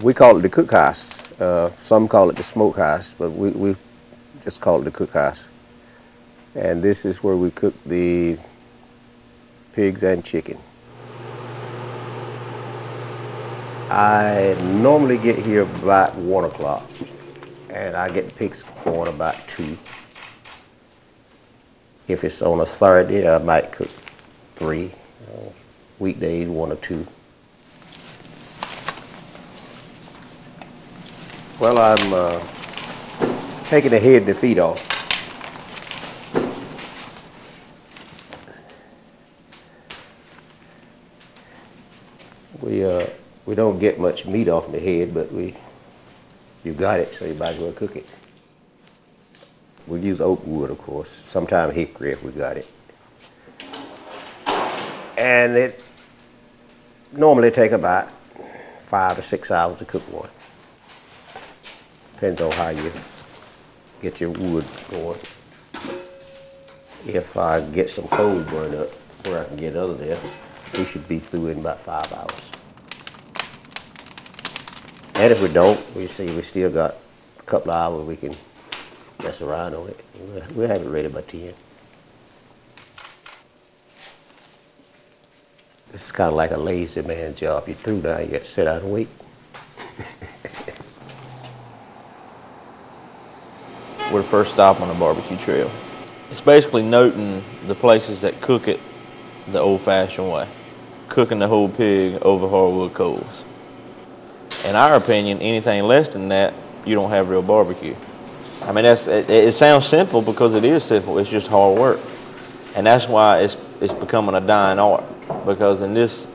We call it the cookhouse. Uh, some call it the smokehouse, but we, we just call it the cookhouse. And this is where we cook the pigs and chicken. I normally get here about one o'clock, and I get pigs going about two. If it's on a Saturday, I might cook three. Uh, weekdays, one or two. Well, I'm uh, taking the head and the feet off. We, uh, we don't get much meat off the head, but we, you got it, so you might as well cook it. We use oak wood, of course, sometimes hickory if we got it. And it normally take about five to six hours to cook one. Depends on how you get your wood going. If I get some coal burned up where I can get out of there, we should be through in about five hours. And if we don't, we see we still got a couple of hours we can mess around on it. We'll have it ready by 10. It's kind of like a lazy man job. You're through now, you got to sit down and wait. We're first stop on the barbecue trail. It's basically noting the places that cook it the old-fashioned way, cooking the whole pig over hardwood coals. In our opinion, anything less than that, you don't have real barbecue. I mean, that's, it, it sounds simple because it is simple. It's just hard work. And that's why it's, it's becoming a dying art. Because in this,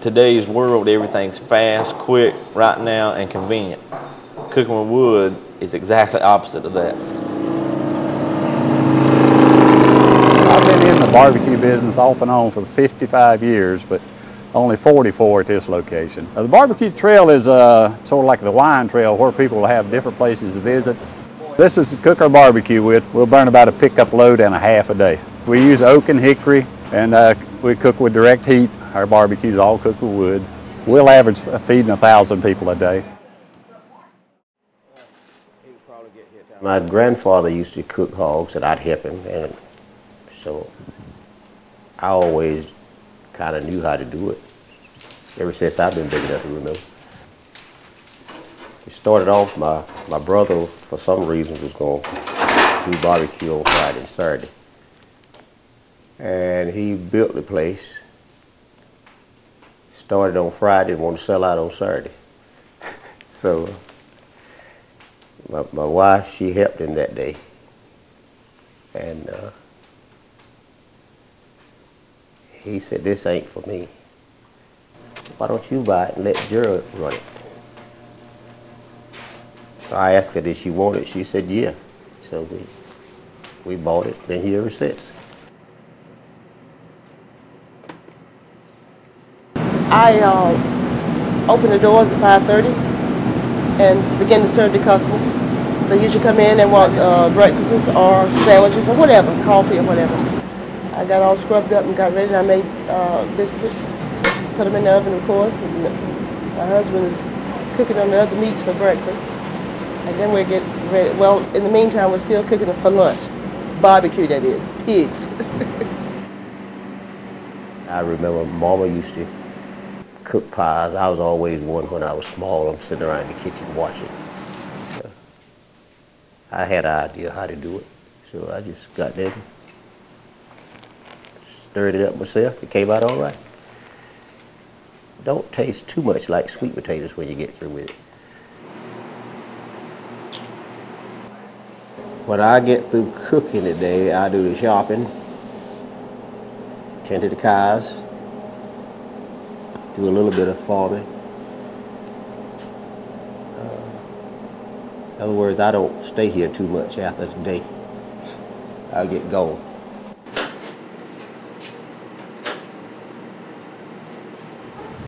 today's world, everything's fast, quick, right now, and convenient. Cooking with wood is exactly opposite of that. I've been in the barbecue business off and on for 55 years, but only 44 at this location. Now, the barbecue trail is uh, sort of like the wine trail where people have different places to visit. This is to cook our barbecue with. We'll burn about a pickup load and a half a day. We use oak and hickory and uh, we cook with direct heat. Our barbecue is all cooked with wood. We'll average feeding a thousand people a day. My grandfather used to cook hogs and I'd help him and so I always kind of knew how to do it ever since I've been big enough to remember. It started off, my, my brother, for some reason, was going to do barbecue on Friday and Saturday. And he built the place, started on Friday and wanted to sell out on Saturday. so my, my wife, she helped him that day. And uh, he said, this ain't for me. Why don't you buy it and let Gerald run it? So I asked her, did she want it? She said, yeah. So we, we bought it, been here ever since. I uh, open the doors at 5.30 and begin to serve the customers. They usually come in and want uh, breakfasts or sandwiches or whatever, coffee or whatever. I got all scrubbed up and got ready and I made uh, biscuits, put them in the oven of course. And my husband is cooking on the other meats for breakfast. And then we get ready. Well, in the meantime, we're still cooking them for lunch. Barbecue, that is. Pigs. I remember Mama used to cook pies. I was always one when I was small. I'm sitting around in the kitchen watching. So I had an idea how to do it. So I just got there, stirred it up myself. It came out all right. Don't taste too much like sweet potatoes when you get through with it. When I get through cooking today, I do the shopping, tend to the cows, do a little bit of farming. Uh, in other words, I don't stay here too much after the day. I'll get going.